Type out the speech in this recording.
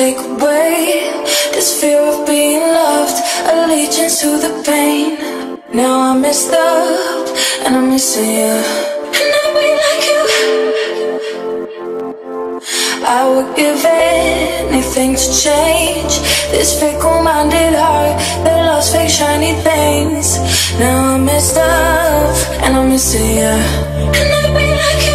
take away this fear of being loved, allegiance to the pain. Now I'm messed up and I'm missing you. And nobody like you. I would give anything to change this fickle-minded heart that loves fake shiny things. Now I'm messed up and I'm missing you. And nobody like you.